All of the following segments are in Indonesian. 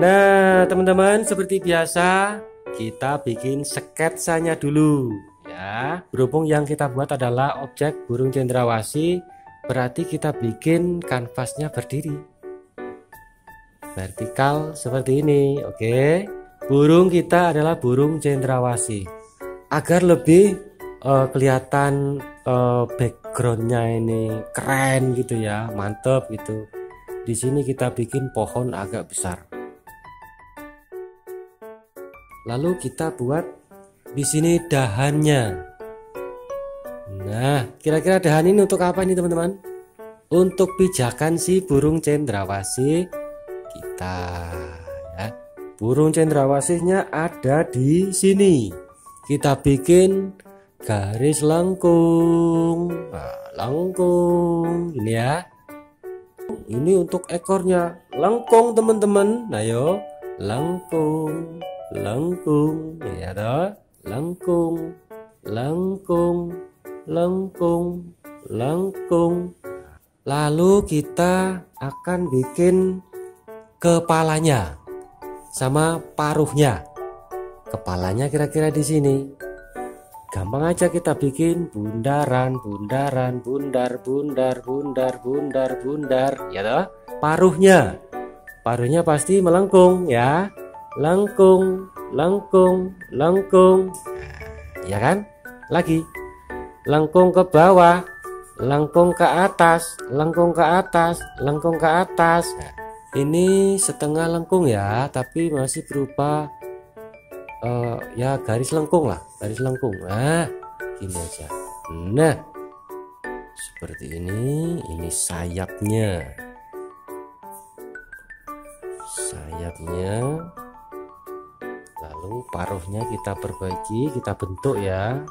Nah, teman-teman, seperti biasa, kita bikin sketsanya dulu ya. Berhubung yang kita buat adalah objek burung cendrawasih, berarti kita bikin kanvasnya berdiri. Vertikal seperti ini, oke. Burung kita adalah burung cendrawasih. Agar lebih uh, kelihatan uh, backgroundnya ini keren gitu ya, mantep gitu. Di sini kita bikin pohon agak besar. Lalu kita buat di sini dahannya. Nah, kira-kira dahan ini untuk apa nih teman-teman? Untuk pijakan si burung cendrawasih kita ya. Burung cendrawasihnya ada di sini. Kita bikin garis lengkung. Nah, lengkung ini ya. Ini untuk ekornya lengkung teman-teman. Nah, yo, lengkung lengkung ya toh? Lengkung lengkung lengkung lengkung lalu kita akan bikin kepalanya sama paruhnya. Kepalanya kira-kira di sini. Gampang aja kita bikin bundaran bundaran bundar bundar bundar bundar bundar. Ya toh? Paruhnya. Paruhnya pasti melengkung ya lengkung, lengkung, lengkung. Ya kan? Lagi. Lengkung ke bawah, lengkung ke atas, lengkung ke atas, lengkung ke atas. Ini setengah lengkung ya, tapi masih berupa uh, ya garis lengkung lah, garis lengkung. Nah, gini aja. Nah, seperti ini, ini sayapnya. Sayapnya lalu paruhnya kita perbaiki kita bentuk ya.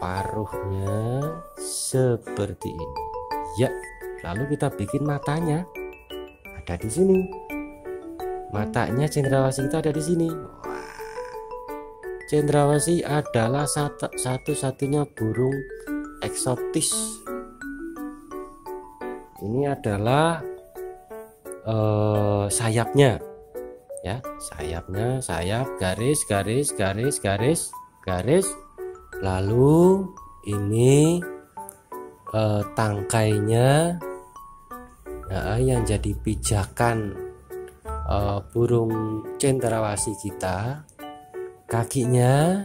Paruhnya seperti ini. Ya lalu kita bikin matanya. Ada di sini. Matanya cendrawasih kita ada di sini. Cendrawasih adalah satu-satunya burung eksotis. Ini adalah uh, sayapnya ya sayapnya sayap garis garis garis garis garis. Lalu ini eh, tangkainya nah, yang jadi pijakan eh, burung cendrawasih kita. Kakinya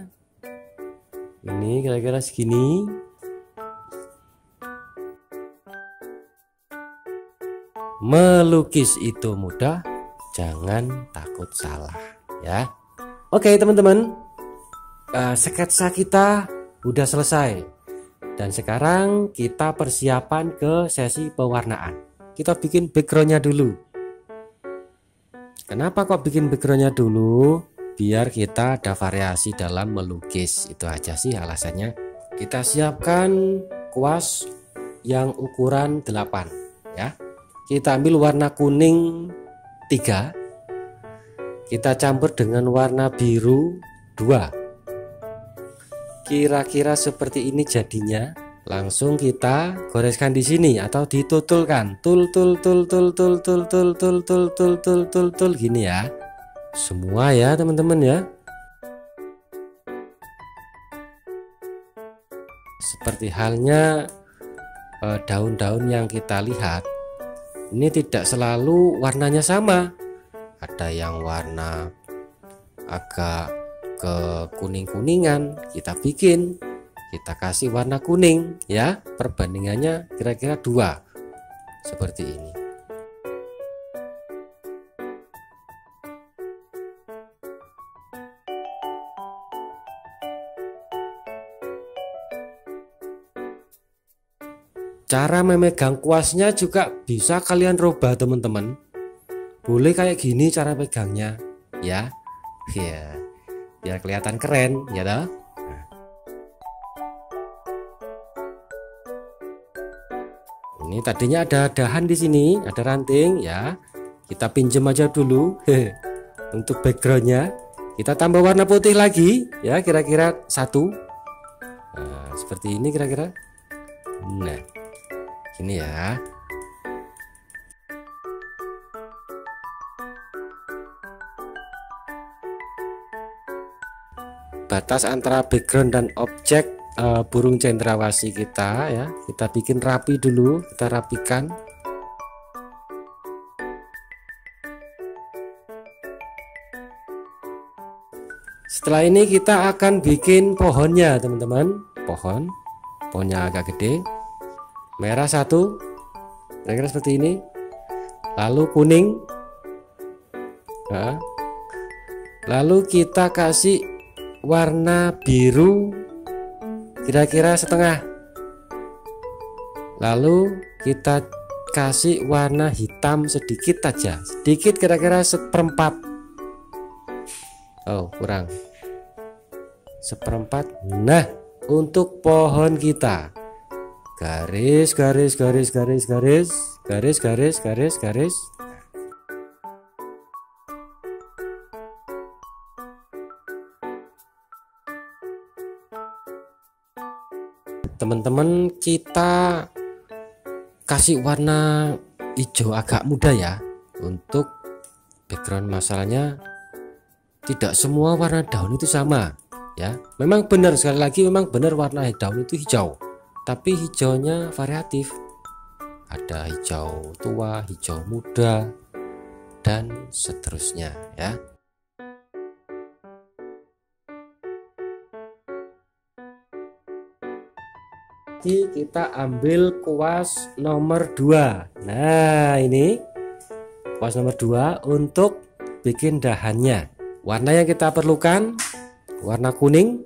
ini kira-kira segini. Melukis itu mudah jangan takut salah ya. Oke teman-teman. Uh, sketsa kita udah selesai. Dan sekarang kita persiapan ke sesi pewarnaan. Kita bikin backgroundnya dulu. Kenapa kok bikin backgroundnya dulu? Biar kita ada variasi dalam melukis. Itu aja sih alasannya. Kita siapkan kuas yang ukuran 8 ya. Kita ambil warna kuning 3 kita campur dengan warna biru 2 kira-kira seperti ini jadinya langsung kita goreskan di sini atau ditutulkan tul tul tul tul tul tul tul tul tul tul tul tul tul gini ya semua ya teman-teman ya seperti halnya daun-daun yang kita lihat ini tidak selalu warnanya sama. Ada yang warna agak ke kuning-kuningan kita bikin. Kita kasih warna kuning ya. Perbandingannya kira-kira dua. Seperti ini cara memegang kuasnya juga bisa kalian rubah teman-teman. Boleh kayak gini cara pegangnya ya. Ya biar kelihatan keren ya dah ini tadinya ada dahan di sini ada ranting ya. Kita pinjam aja dulu. Untuk backgroundnya kita tambah warna putih lagi ya kira-kira satu. Nah, seperti ini kira-kira. Nah ini ya. Batas antara background dan objek uh, burung cendrawasih kita ya. Kita bikin rapi dulu, kita rapikan. Setelah ini kita akan bikin pohonnya, teman-teman. Pohon, pohonnya agak gede merah satu. Kira-kira seperti ini. Lalu kuning. Nah, lalu kita kasih warna biru. Kira-kira setengah. Lalu kita kasih warna hitam sedikit aja. Sedikit kira-kira seperempat. Oh kurang. Seperempat. Nah untuk pohon kita garis garis garis garis garis garis garis garis garis. Teman-teman kita kasih warna hijau agak muda ya. Untuk background masalahnya tidak semua warna daun itu sama ya. Memang benar sekali lagi memang benar warna daun itu hijau tapi hijaunya variatif. Ada hijau tua hijau muda dan seterusnya ya. Lagi kita ambil kuas nomor 2 nah ini kuas nomor 2 untuk bikin dahannya. Warna yang kita perlukan warna kuning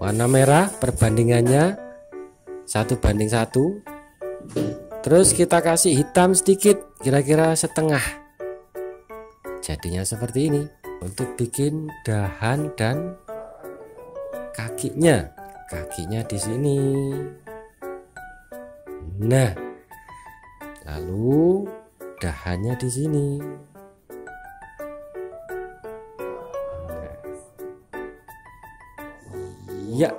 warna merah perbandingannya satu banding satu terus kita kasih hitam sedikit kira-kira setengah jadinya seperti ini untuk bikin dahan dan kakinya kakinya di sini. Nah, lalu dahannya di sini. Ya,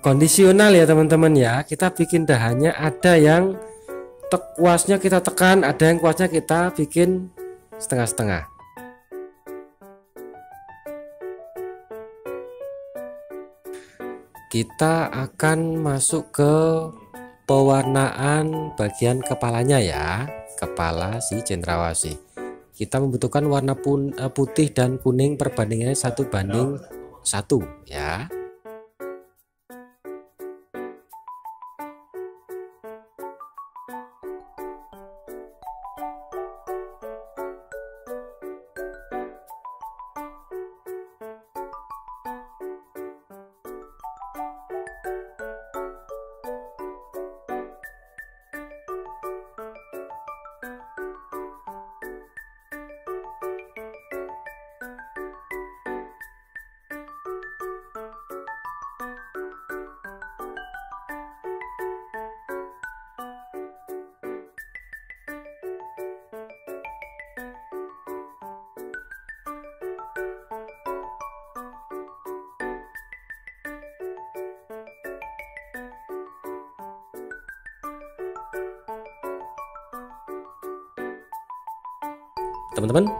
kondisional ya teman-teman ya. Kita bikin dahannya ada yang kuasnya kita tekan, ada yang kuasnya kita bikin setengah-setengah. kita akan masuk ke pewarnaan bagian kepalanya ya kepala si cendrawasih kita membutuhkan warna eh, putih dan kuning perbandingannya satu banding satu ya teman-teman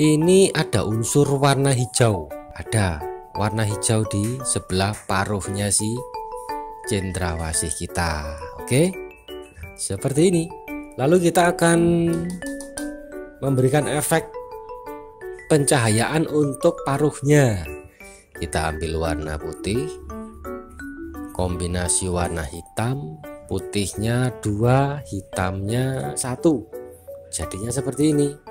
ini ada unsur warna hijau. Ada warna hijau di sebelah paruhnya si cendrawasih kita. Oke? Seperti ini. Lalu kita akan memberikan efek pencahayaan untuk paruhnya. Kita ambil warna putih. Kombinasi warna hitam putihnya dua hitamnya satu. Jadinya seperti ini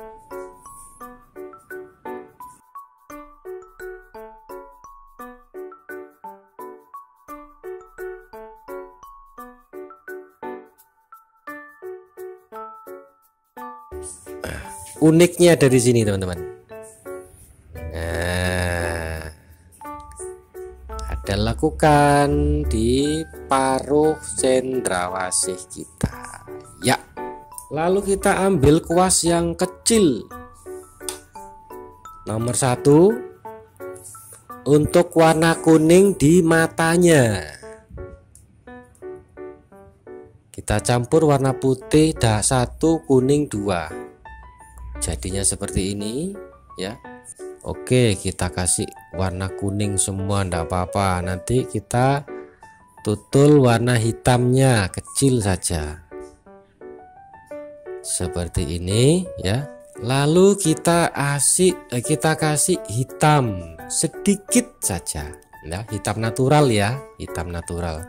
uniknya dari sini teman-teman. Nah ada lakukan di paruh cendrawasih kita. Ya lalu kita ambil kuas yang kecil. Nomor satu untuk warna kuning di matanya. Kita campur warna putih dah satu kuning dua jadinya seperti ini ya. Oke kita kasih warna kuning semua ndak apa-apa. Nanti kita tutul warna hitamnya kecil saja. Seperti ini ya. Lalu kita kasih eh, kita kasih hitam sedikit saja. Ya hitam natural ya hitam natural.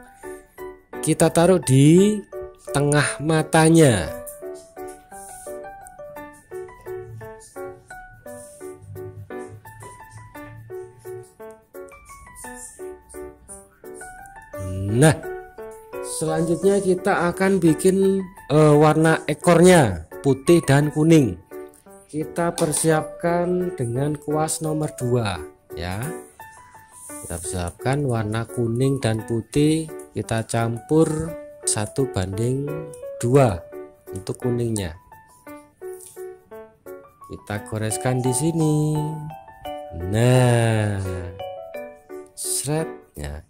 Kita taruh di tengah matanya Nah, selanjutnya kita akan bikin uh, warna ekornya putih dan kuning. Kita persiapkan dengan kuas nomor 2 ya. Kita persiapkan warna kuning dan putih kita campur satu banding dua untuk kuningnya. Kita goreskan di sini. Nah, shrednya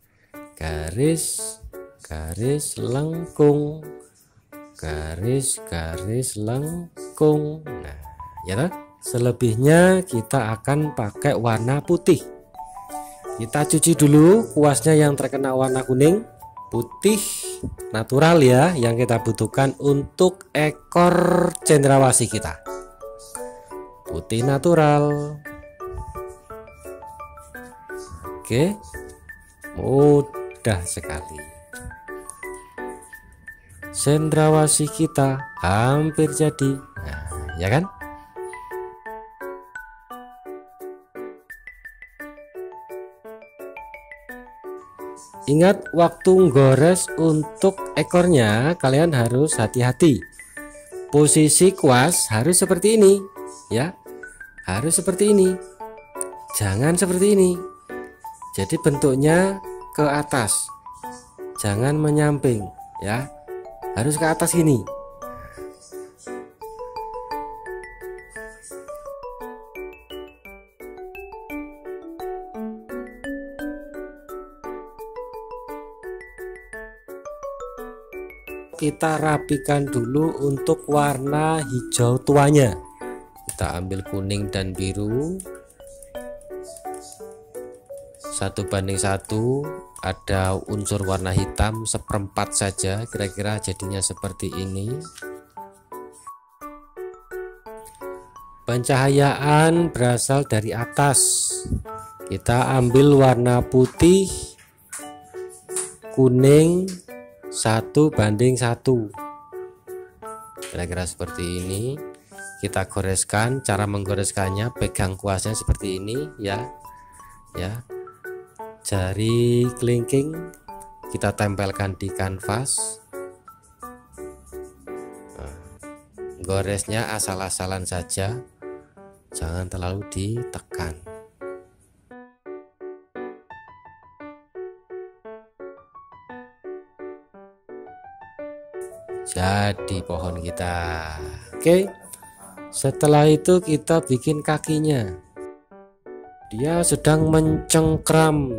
garis garis lengkung garis garis lengkung nah ya kan? selebihnya kita akan pakai warna putih. Kita cuci dulu kuasnya yang terkena warna kuning. Putih natural ya yang kita butuhkan untuk ekor cendrawasih kita. Putih natural. Oke. Mudah mudah sekali. Sendrawasih kita hampir jadi. Nah, ya kan? Ingat waktu gores untuk ekornya kalian harus hati-hati. Posisi kuas harus seperti ini, ya. Harus seperti ini. Jangan seperti ini. Jadi bentuknya ke atas. Jangan menyamping ya. Harus ke atas ini kita rapikan dulu untuk warna hijau tuanya. Kita ambil kuning dan biru. Satu banding satu ada unsur warna hitam seperempat saja kira-kira jadinya seperti ini. Pencahayaan berasal dari atas. Kita ambil warna putih kuning satu banding satu. Kira-kira seperti ini. Kita goreskan cara menggoreskannya pegang kuasnya seperti ini ya. Ya jari kelingking kita tempelkan di kanvas. Nah, goresnya asal-asalan saja jangan terlalu ditekan. Jadi pohon kita. Oke setelah itu kita bikin kakinya dia sedang mencengkram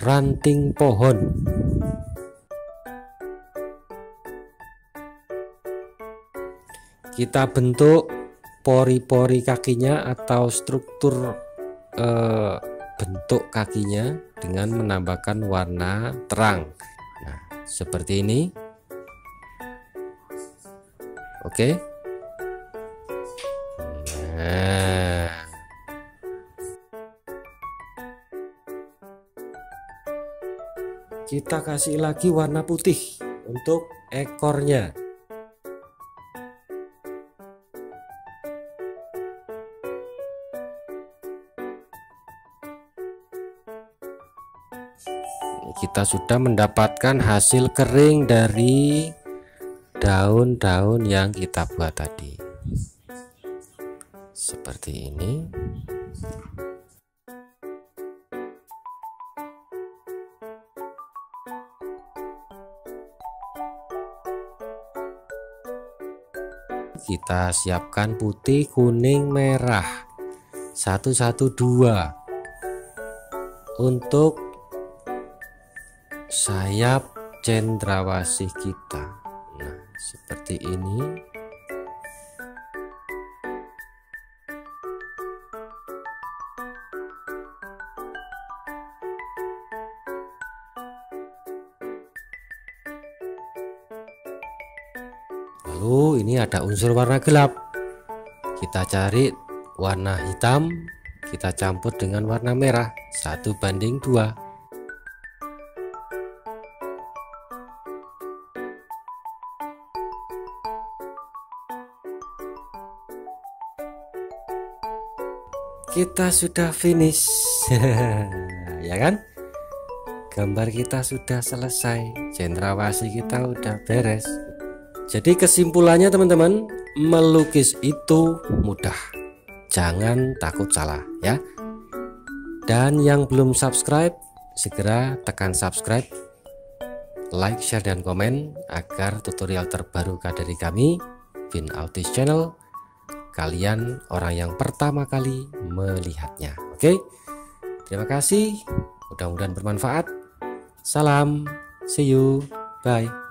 ranting pohon. Kita bentuk pori-pori kakinya atau struktur eh, bentuk kakinya dengan menambahkan warna terang. Nah, seperti ini. Oke. Nah, kita kasih lagi warna putih untuk ekornya. Kita sudah mendapatkan hasil kering dari daun-daun yang kita buat tadi. Seperti ini kita siapkan putih kuning merah. 112 untuk sayap cendrawasih kita. Nah seperti ini ada unsur warna gelap. Kita cari warna hitam kita campur dengan warna merah. Satu banding dua. Kita sudah finish. Ya kan? Gambar kita sudah selesai. Cendrawasih kita udah beres jadi kesimpulannya teman-teman melukis itu mudah jangan takut salah ya dan yang belum subscribe segera tekan subscribe like share dan komen agar tutorial terbaru dari kami Bin Autis Channel kalian orang yang pertama kali melihatnya. Oke, terima kasih. Mudah-mudahan bermanfaat. Salam, see you, bye.